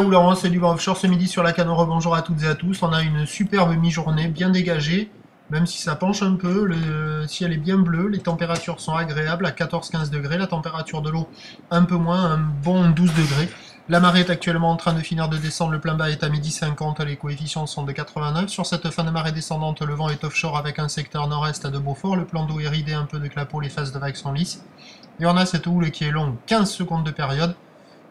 Où Laurent, c'est du vent offshore ce midi sur la Canora. Bonjour à toutes et à tous. On a une superbe mi-journée bien dégagée, même si ça penche un peu. Le ciel est bien bleu, les températures sont agréables à 14-15 degrés. La température de l'eau un peu moins, un bon 12 degrés. La marée est actuellement en train de finir de descendre. Le plein bas est à midi 50. Les coefficients sont de 89. Sur cette fin de marée descendante, le vent est offshore avec un secteur nord-est de Beaufort. Le plan d'eau est ridé un peu de clapot. Les faces de vagues sont lisses. Et on a cette houle qui est longue, 15 secondes de période,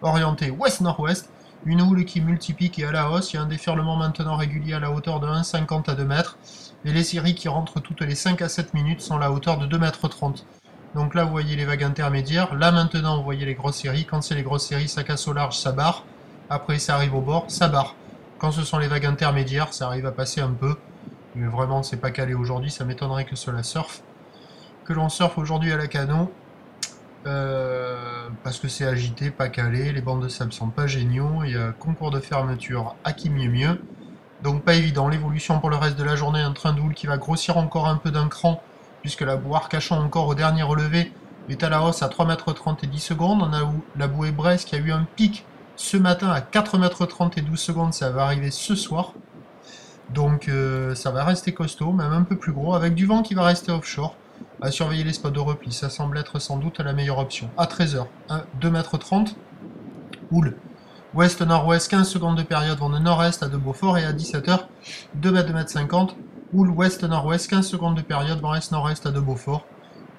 orientée ouest-nord-ouest. Une houle qui multiplie, qui est à la hausse. Il y a un déferlement maintenant régulier à la hauteur de 1,50 à 2 mètres. Et les séries qui rentrent toutes les 5 à 7 minutes sont à la hauteur de 2 mètres 30. Donc là, vous voyez les vagues intermédiaires. Là, maintenant, vous voyez les grosses séries. Quand c'est les grosses séries, ça casse au large, ça barre. Après, ça arrive au bord, ça barre. Quand ce sont les vagues intermédiaires, ça arrive à passer un peu. Mais vraiment, c'est pas calé aujourd'hui. Ça m'étonnerait que cela surfe. Que l'on surfe aujourd'hui à la canon. Euh, parce que c'est agité, pas calé, les bandes de sable sont pas géniaux, il y a concours de fermeture à qui mieux mieux, donc pas évident. L'évolution pour le reste de la journée, un train d'houle qui va grossir encore un peu d'un cran, puisque la boire cachant encore au dernier relevé est à la hausse à 3,30 m et 10 secondes. On a la bouée Brest qui a eu un pic ce matin à 4,30 m et 12 secondes, ça va arriver ce soir. Donc euh, ça va rester costaud, même un peu plus gros, avec du vent qui va rester offshore à surveiller les spots de repli. Ça semble être sans doute la meilleure option. À 13h, 2m30, houle. Ouest-nord-ouest, 15 secondes de période, vent de nord-est à de Beaufort. Et à 17h, 2m, 2m50, houle ouest-nord-ouest, 15 secondes de période, vent est-nord-est à de Beaufort.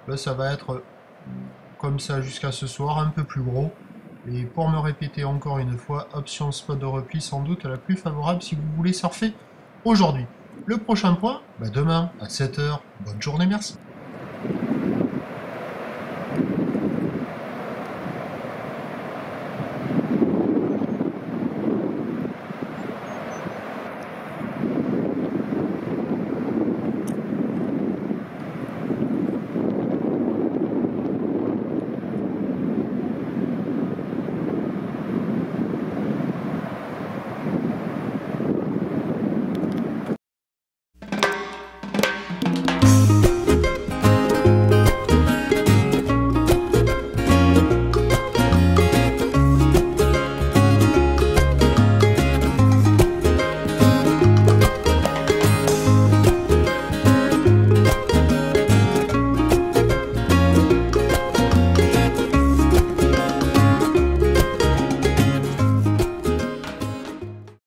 Là, ça va être comme ça jusqu'à ce soir, un peu plus gros. Et pour me répéter encore une fois, option spot de repli sans doute la plus favorable si vous voulez surfer aujourd'hui. Le prochain point, bah demain à 7h. Bonne journée, merci.